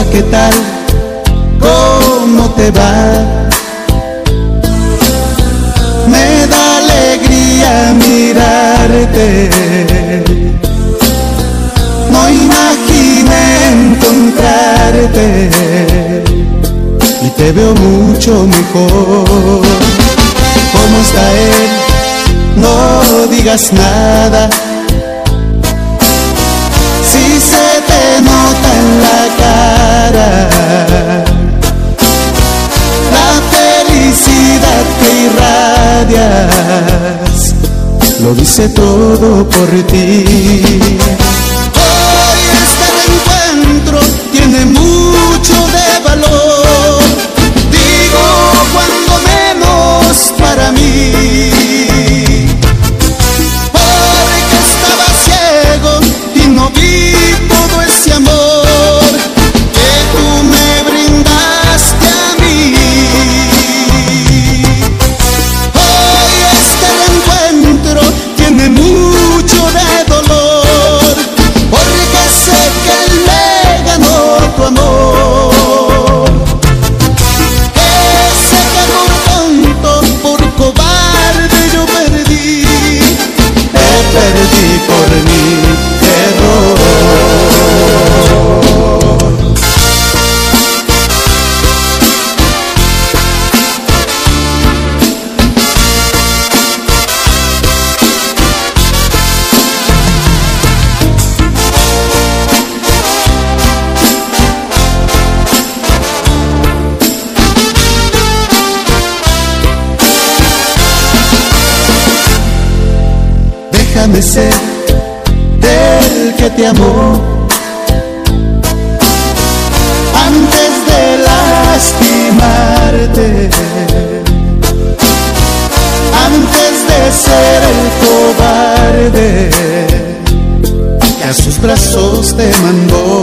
¿qué tal? ¿Cómo te va? Me da alegría mirarte. No imaginé encontrarte y te veo mucho mejor. ¿Cómo está él? No digas nada lo dice todo por ti. Hoy este reencuentro tiene mucho de valor. Digo, cuando menos para mí. Porque estaba ciego y no vi todo ese amor. déjame ser del que te amó. Antes de lastimarte, antes de ser el cobarde que a sus brazos te mandó.